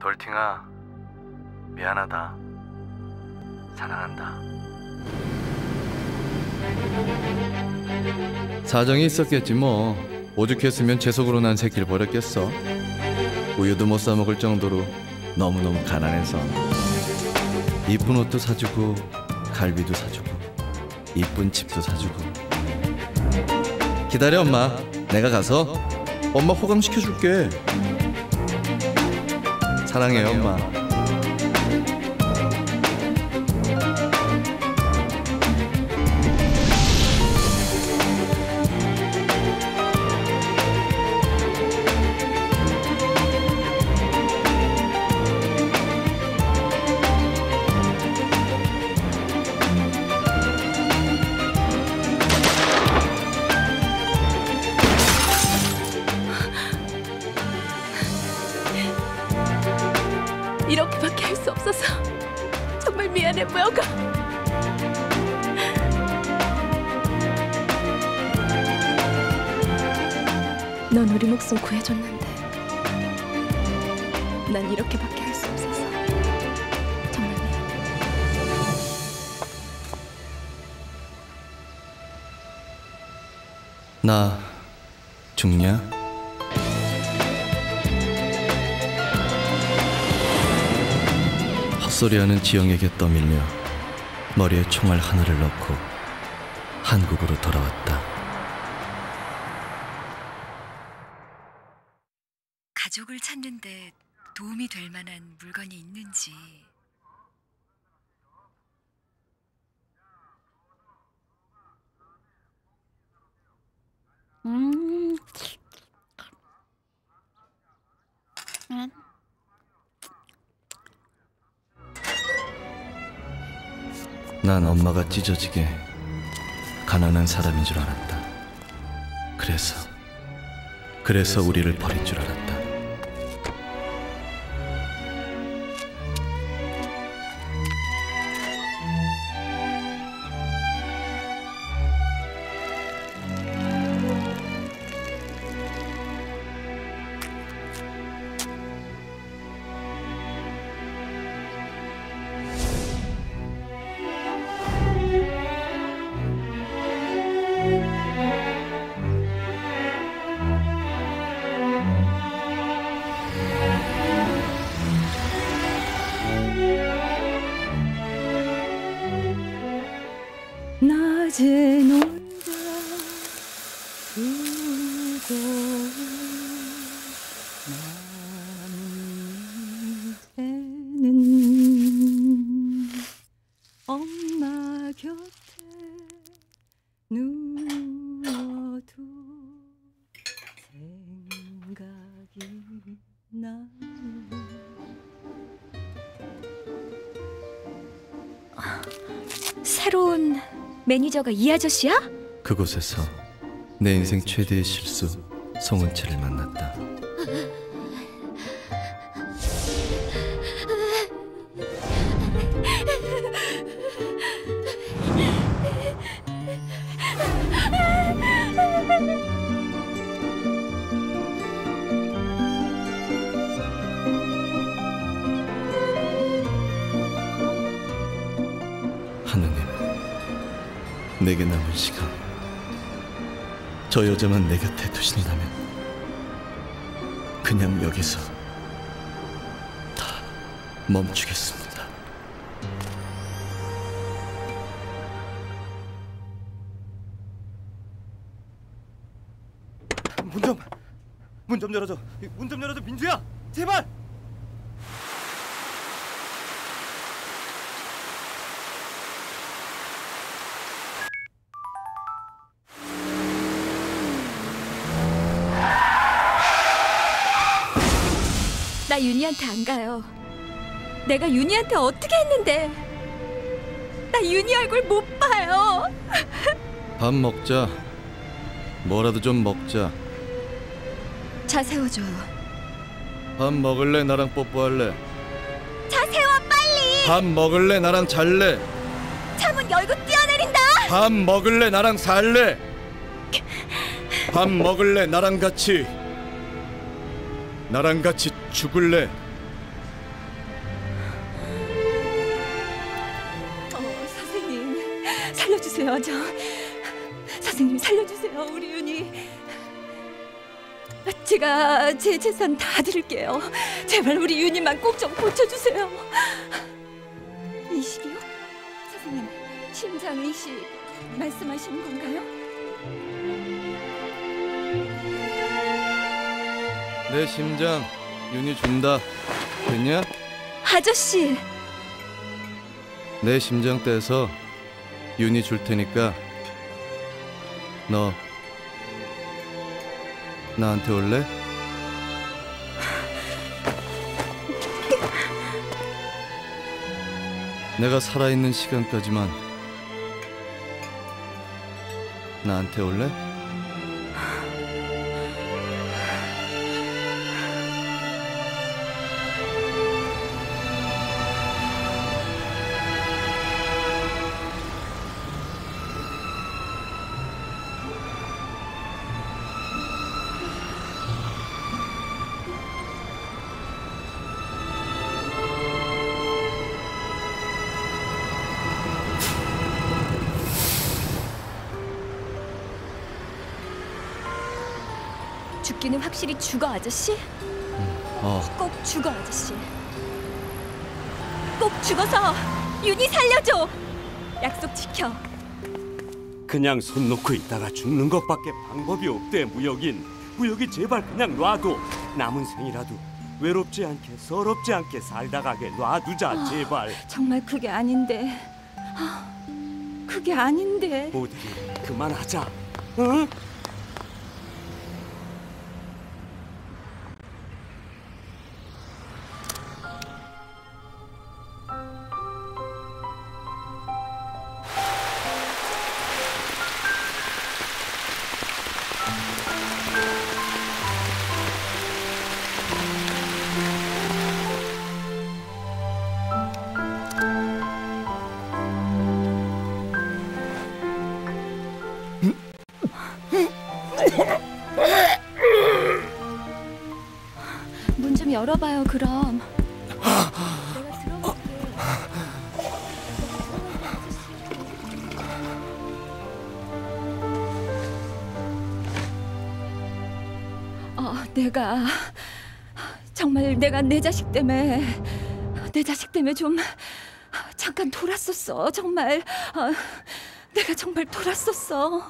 돌팅아 미안하다. 사랑한다. 사정이 있었겠지 뭐. 오죽했으면 재속으로 난 새끼를 버렸겠어. 우유도 못 사 먹을 정도로 너무너무 가난해서 이쁜 옷도 사주고 갈비도 사주고 이쁜 집도 사주고. 기다려 엄마. 내가 가서 엄마 호강시켜줄게 사랑해요 엄마 이렇게밖에 할 수 없어서 정말 미안해 뭐여가 넌 우리 목숨 구해줬는데 난 이렇게밖에 할 수 없어서 나 죽냐? 헛소리하는 지영에게 떠밀며 머리에 총알 하나를 넣고 한국으로 돌아왔다. 가족을 찾는데 도움이 될 만한 물건이 있는지 음. 음. 난 엄마가 찢어지게 가난한 사람인 줄 알았다. 그래서 그래서 우리를 버린 줄 알았다. 매니저가 이 아저씨야? 그곳에서 내 인생 최대의 실수 송은채를 만났다. 저 여자만 내 곁에 두신다면 그냥 여기서 다 멈추겠습니다. 문 좀, 문 좀 열어줘. 문 좀 열어줘, 민주야, 제발. 나 윤희한테 안 가요. 내가 윤희한테 어떻게 했는데? 나 윤희 얼굴 못 봐요. 밥 먹자. 뭐라도 좀 먹자. 차 세워줘요. 밥 먹을래? 나랑 뽀뽀할래? 차 세워 빨리. 밥 먹을래? 나랑 잘래? 차 문 열고 뛰어내린다. 밥 먹을래? 나랑 살래? 밥 먹을래? 나랑 같이 나랑 같이 죽을래? 어, 선생님 살려주세요 저 선생님 살려주세요 우리 윤희 제가 제 재산 다 드릴게요 제발 우리 윤희만 꼭 좀 고쳐주세요 이식이요? 선생님 심장 이식 말씀하시는 건가요? 내 심장 윤이 준다. 됐냐? 아저씨, 내 심장 떼서 윤이 줄 테니까 너 나한테 올래? 내가 살아있는 시간까지만 나한테 올래? 죽기는 확실히 죽어, 아저씨. 어, 꼭 죽어, 아저씨. 꼭 죽어서 윤희 살려줘. 약속 지켜. 그냥 손 놓고 있다가 죽는 것밖에 방법이 없대 무역인 무역이 제발 그냥 놔둬 남은 생이라도 외롭지 않게 서럽지 않게 살다 가게 놔두자 제발 정말 그게 아닌데. 아, 그게 아닌데. 모두들 그만하자 응? 열어봐요, 그럼. 어, 내가 정말 내가 내 자식 때문에 내 자식 때문에 좀 잠깐 돌았었어. 정말 어, 내가 정말 돌았었어.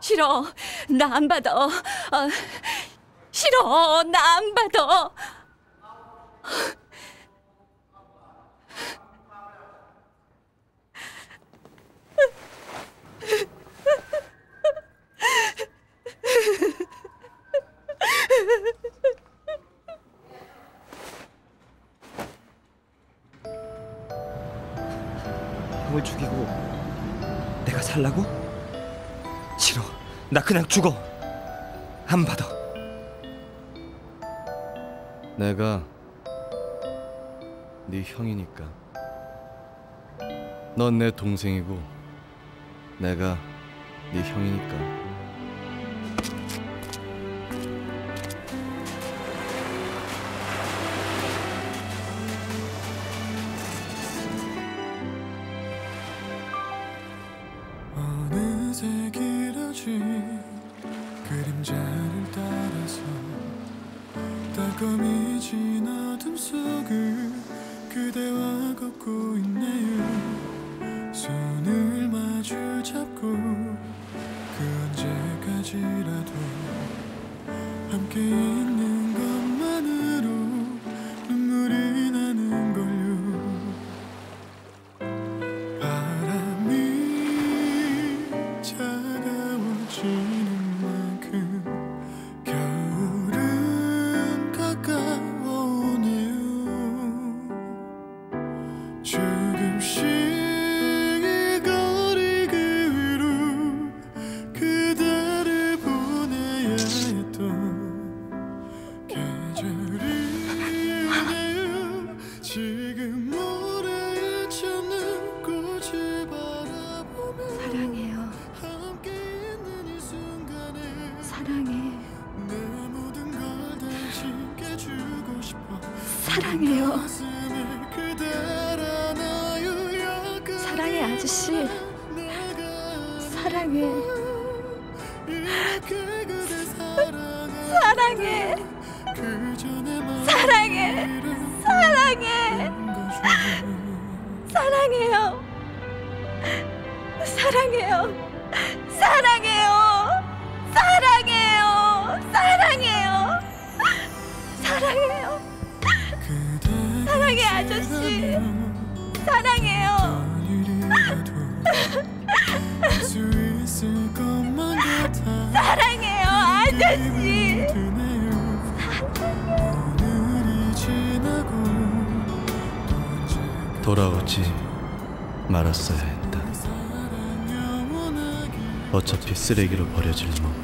싫어, 나 안 받아. 어, 싫어, 나 안 받아. 형을 죽이고 내가 살라고? 싫어. 나 그냥 죽어. 안 받아. 내가 네 형이니까. 넌 내 동생이고 내가 네 형이니까. 사랑해요. 사랑해 아저씨. 사랑해요. 사랑해요 아저씨. 돌아오지 말았어야 했다. 어차피 쓰레기로 버려질 몸.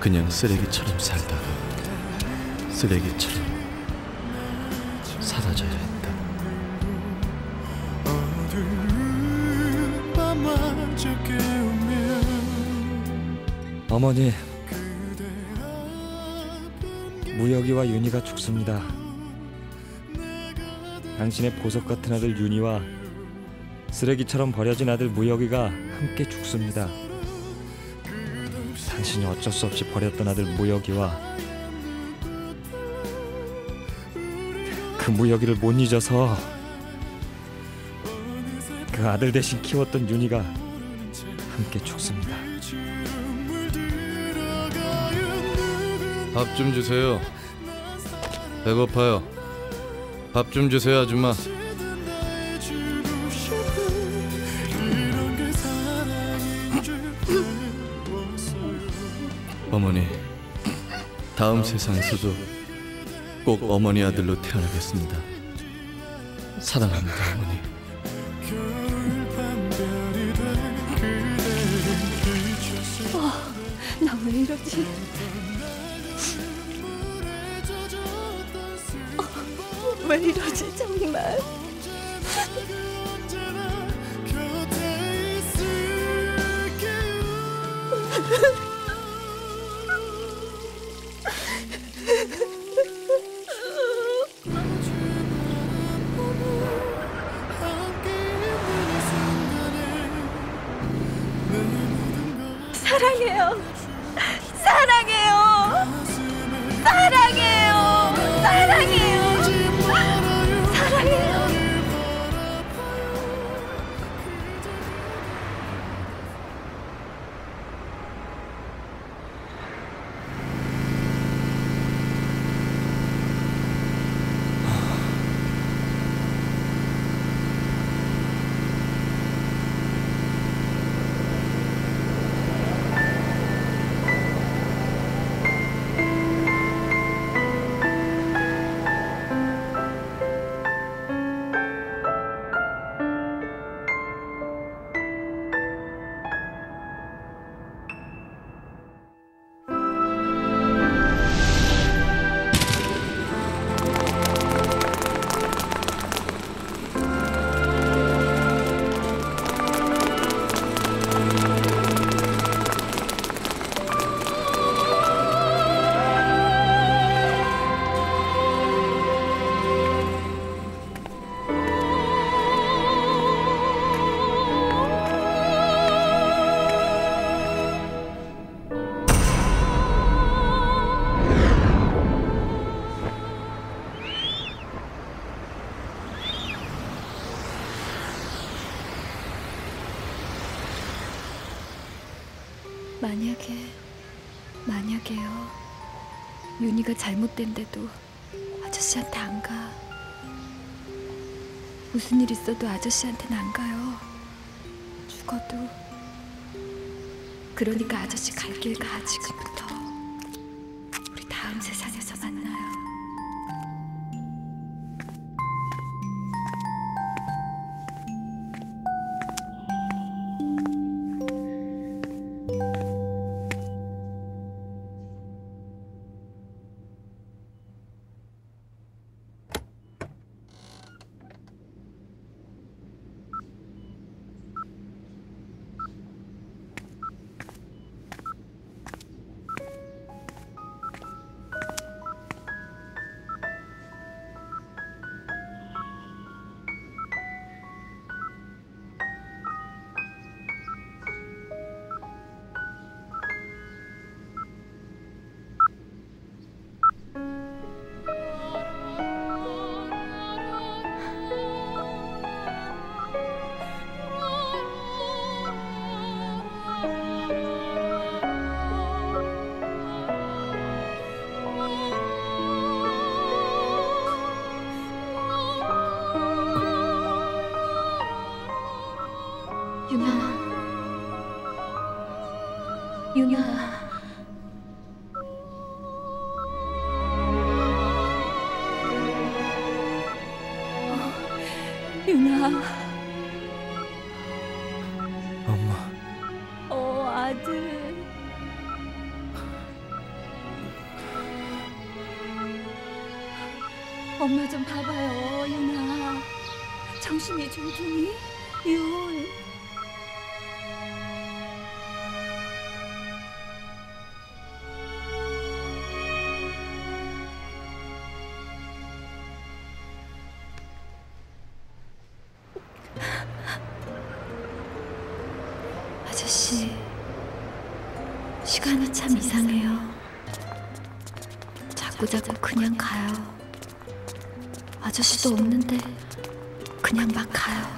그냥 쓰레기처럼 살다가 쓰레기처럼 사라져야 했다. 어머니, 무혁이와 윤희가 죽습니다. 당신의 보석 같은 아들 윤희와 쓰레기처럼 버려진 아들 무혁이가 함께 죽습니다. 당신이 어쩔 수 없이 버렸던 아들 무혁이와 그 무혁이를 못 잊어서 그 아들 대신 키웠던 윤희가 함께 죽습니다. 밥 좀 주세요. 배고파요. 밥 좀 주세요, 아줌마. 어머니, 다음 세상에서도 꼭 어머니 아들로 태어나겠습니다. 사랑합니다, 어머니. 겨울 밤별이 돼 그대를 비춰서 나왜 이러지? 슬픈 왜 이러지 정말? 걸 사랑 만약에 만약에요. 윤희가 잘못된데도 아저씨한테 안 가. 무슨 일 있어도 아저씨한테는 안 가요. 죽어도. 그러니까 아저씨 갈 길 가 지금 윤아, 엄마, 어 아들. 엄마 좀 봐봐요, 윤아. 정신이 좀 드니? 윤. 아 시간이 참 이상해요. 자꾸 자꾸 그냥 가요. 아저씨도 없는데 그냥 막 가요.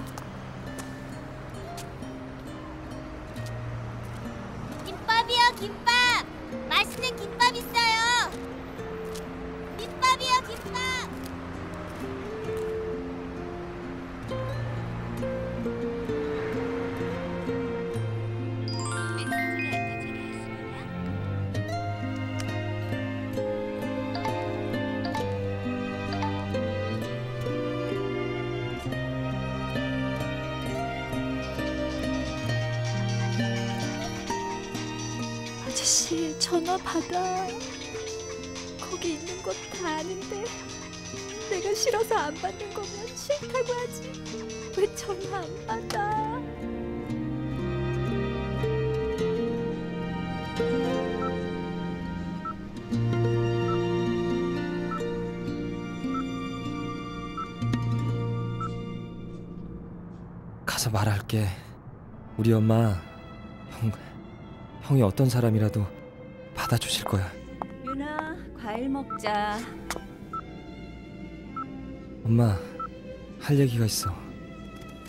전화 받아. 거기 있는 것 다 아는데 내가 싫어서 안 받는 거면 싫다고 하지. 왜 전화 안 받아? 가서 말할게. 우리 엄마, 형, 형이 어떤 사람이라도 받아주실 거야. 윤아, 과일 먹자. 엄마, 할 얘기가 있어.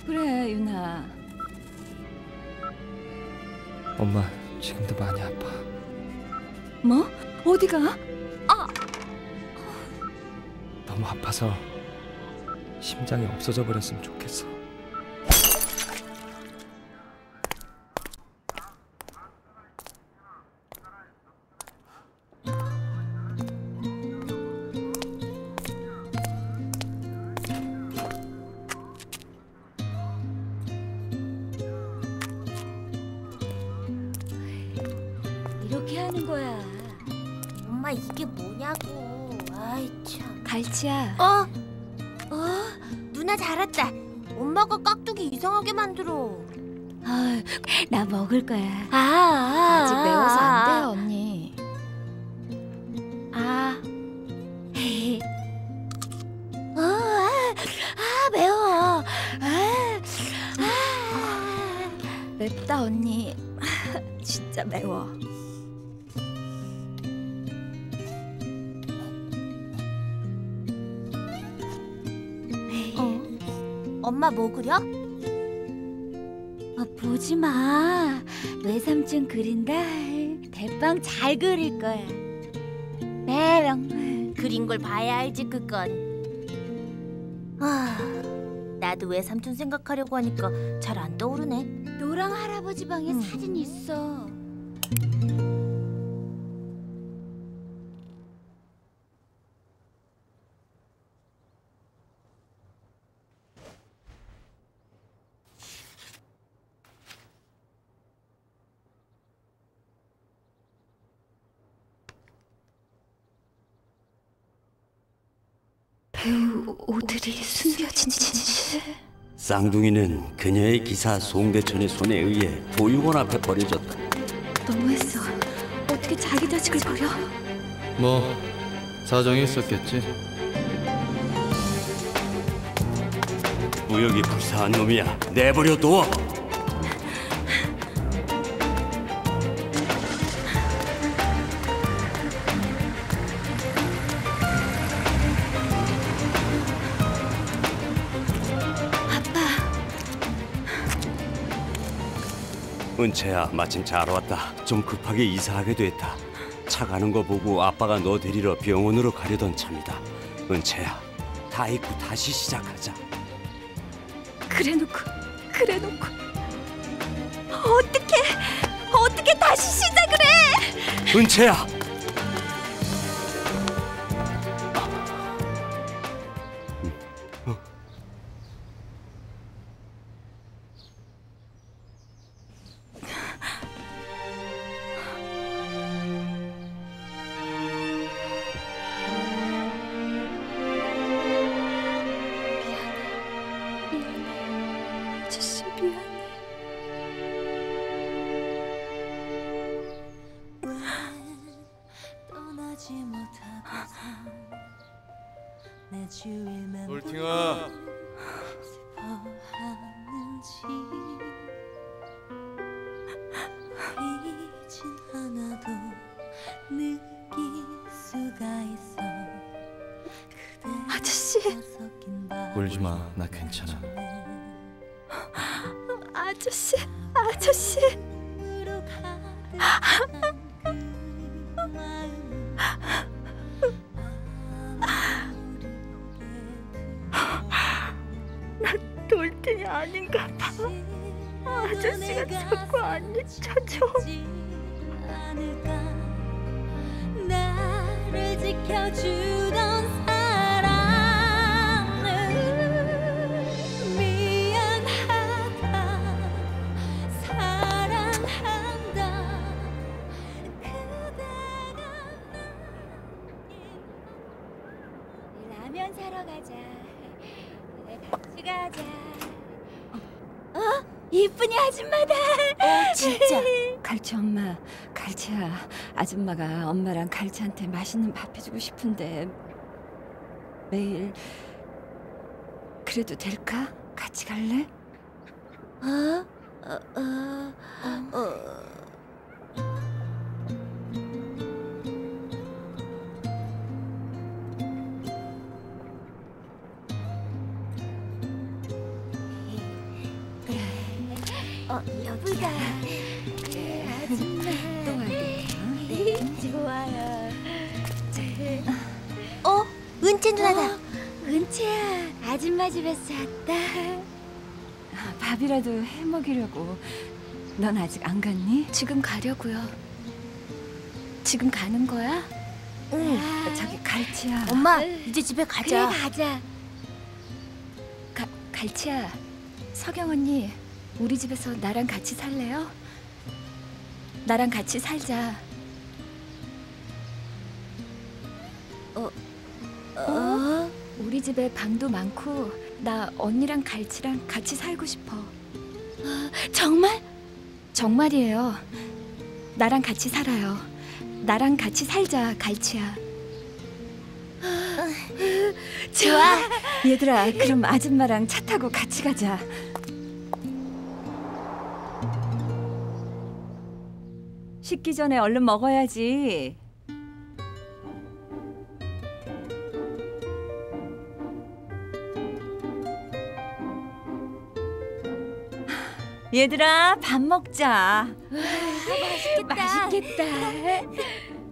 그래, 윤아. 엄마, 지금도 많이 아파. 뭐? 어디가? 너무 아파서 심장이 없어져 버렸으면 좋겠어. 거야. 아, 아 아직 매워서 안 돼요, 언니. 아. 어, 아, 아 매워. 아, 아. 맵다, 언니. 진짜 매워. 어? 엄마 뭐 그려? 어, 보지 마. 외삼촌 그린다. 대빵 잘 그릴 거야. 메롱. 그린 걸 봐야 알지 그건. 아, 나도 외삼촌 생각하려고 하니까 잘 안 떠오르네. 노랑 할아버지 방에 음. 사진 있어. 쌍둥이는 그녀의 기사 송대천의 손에 의해 보육원 앞에 버려졌다. 너무했어. 어떻게 자기 자식을 버려? 뭐 사정이 있었겠지. 무역이 불쌍한 놈이야. 내버려 둬. 은채야 마침 잘 왔다. 좀 급하게 이사하게 됐다. 차 가는 거 보고 아빠가 너 데리러 병원으로 가려던 참이다. 은채야 다 잊고 다시 시작하자. 그래놓고 그래놓고 어떻게 어떻게 다시 시작을 해? 은채야. 마. 나 괜찮아. 아저씨, 아저씨. 아줌마가 엄마랑 갈치한테 맛있는 밥 해주고 싶은데 매일 그래도 될까? 같이 갈래? 어? 어, 어, 어. 어, 여보다. 그래, 아줌마. 또 와야겠다. 네, 좋아요. 어? 은채 누나다. 은채야, 아줌마 집에서 왔다. 아, 밥이라도 해 먹이려고. 넌 아직 안 갔니? 지금 가려고요. 지금 가는 거야? 응. 저기 갈치야. 엄마, 이제 집에 가자. 그래, 가자. 가, 갈치야. 서경 언니, 우리 집에서 나랑 같이 살래요? 나랑 같이 살자. 집에 방도 많고 나 언니랑 갈치랑 같이 살고 싶어. 정말? 정말이에요. 나랑 같이 살아요. 나랑 같이 살자, 갈치야. 좋아. 얘들아, 그럼 아줌마랑 차 타고 같이 가자. 식기 전에 얼른 먹어야지. 얘들아, 밥 먹자. 맛있겠다. 맛있겠다.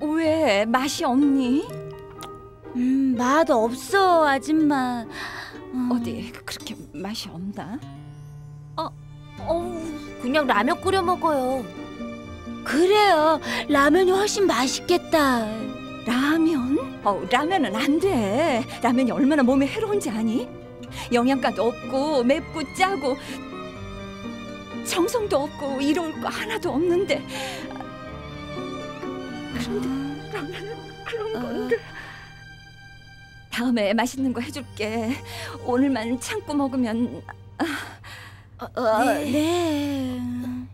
왜 맛이 없니? 음, 맛 없어, 아줌마. 음. 어디 그렇게 맛이 없나? 어우, 그냥 라면 끓여 먹어요. 그래요. 라면이 훨씬 맛있겠다. 라면? 어, 라면은 안 돼. 라면이 얼마나 몸에 해로운지 아니? 영양가도 없고 맵고 짜고 정성도 없고 이로울 거 하나도 없는데 그런데 라면은 그런 건데 다음에 맛있는 거 해줄게. 오늘만 참고 먹으면 어, 네. 음.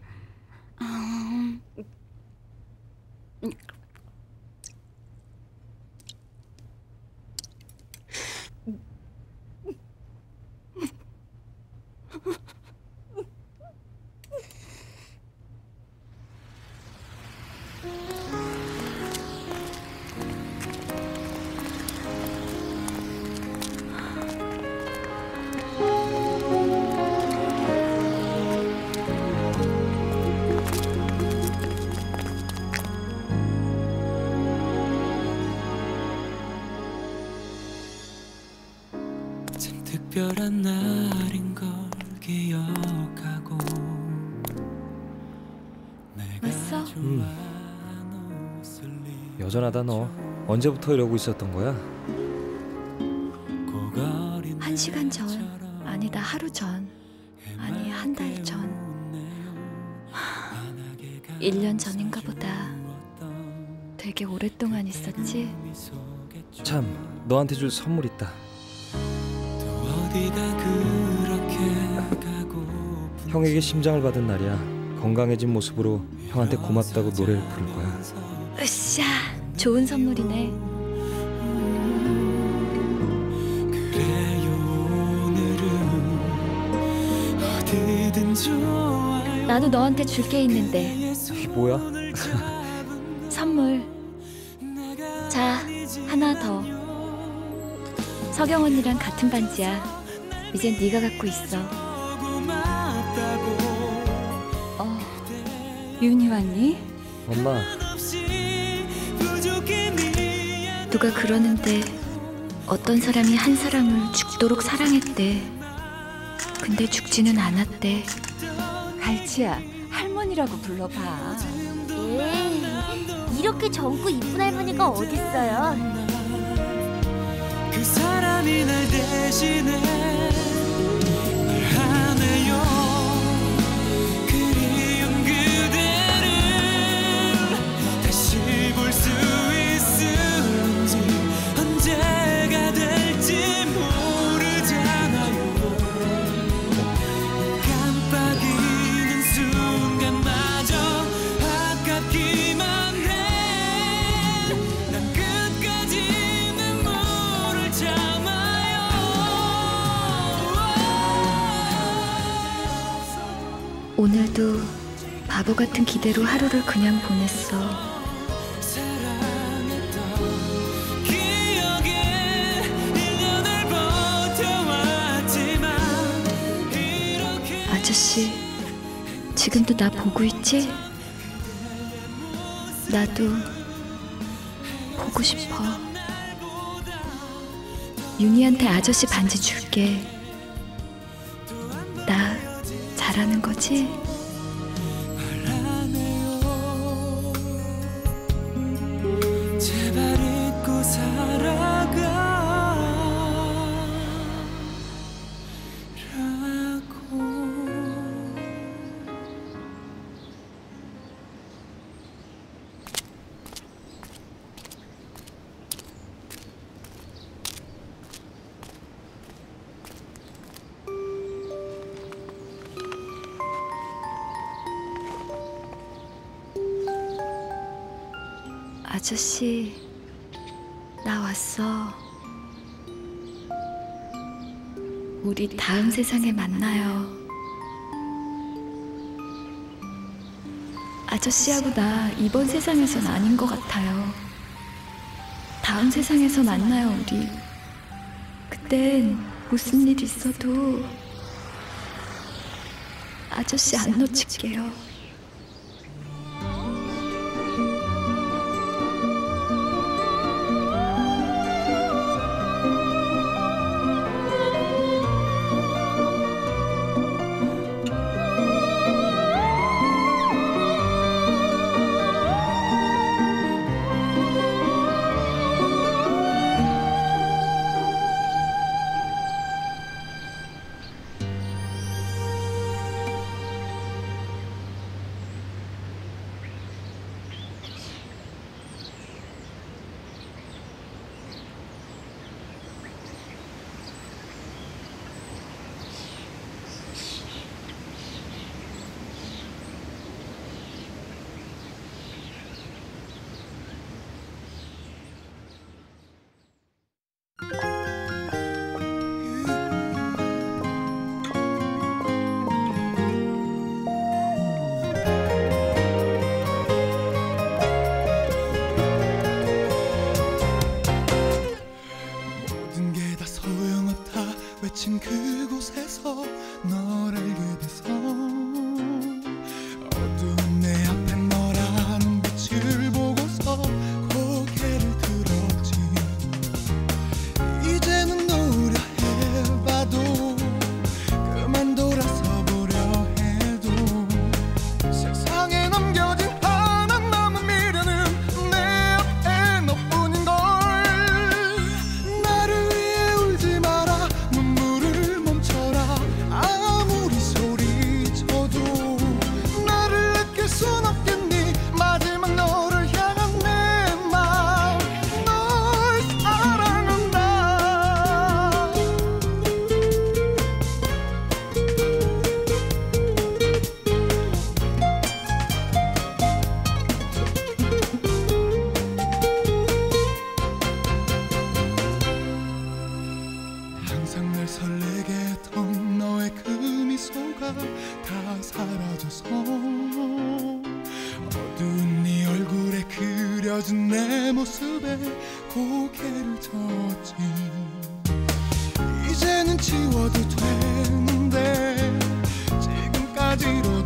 특별한 날인 걸 기억하고 내가 왔어? 옷을 여전하다 너. 언제부터 이러고 있었던 거야? 한 시간 전 아니다 하루 전 아니 한 달전 환하게 1년 전인가 보다 되게 오랫동안 있었지 참, 너한테 줄 선물 있다. 형에게 심장을 받은 날이야. 건강해진 모습으로 형한테 고맙다고 노래를 부를 거야. 으쌰 좋은 선물이네. 나도 너한테 줄 게 있는데 뭐야? 선물. 자, 하나 더. 서경 언니랑 같은 반지야. 이젠 네가 갖고 있어. 윤희 왔니? 엄마 누가 그러는데 어떤 사람이 한 사람을 죽도록 사랑했대. 근데 죽지는 않았대. 갈치야, 할머니라고 불러봐. 에이, 이렇게 젊고 이쁜 할머니가 어딨어요? 그 사람이 날 대신해 바보 같은 기대로 하루를 그냥 보냈어. 사랑했던 기억에 1년을 버텨왔지만 이렇게 아저씨, 지금도 나 보고 있지? 나도 보고 싶어. 윤희한테 아저씨 반지 줄게. 나 잘하는 거지? 아저씨, 나 왔어. 우리 다음 세상에 만나요. 아저씨하고 나 이번 세상에선 아닌 것 같아요. 다음 세상에서 만나요, 우리. 그땐 무슨 일 있어도 아저씨 안 놓칠게요. 모습에 고개를 젓지? 이제는 지워도 되는데 지금까지로